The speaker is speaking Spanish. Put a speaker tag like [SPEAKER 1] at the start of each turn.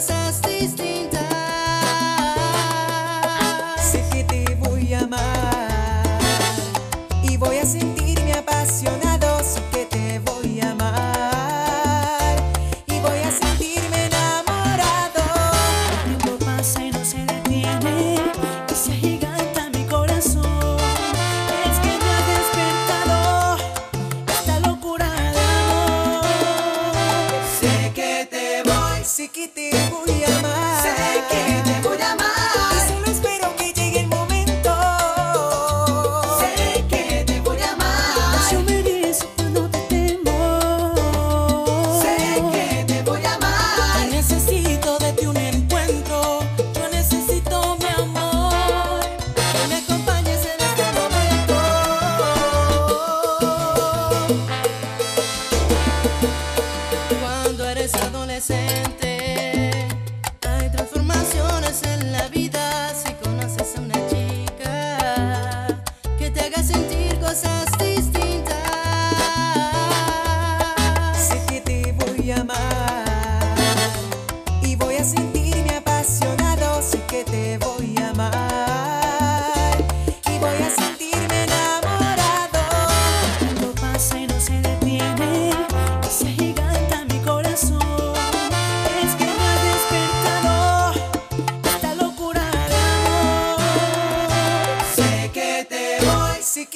[SPEAKER 1] cosas
[SPEAKER 2] que devo me amar. y voy a sentirme enamorado.
[SPEAKER 3] Cuando pase no se detiene
[SPEAKER 4] y
[SPEAKER 3] se agiganta mi corazón. Es que me ha despertado esta locura de amor.
[SPEAKER 1] Sé que te voy,
[SPEAKER 2] si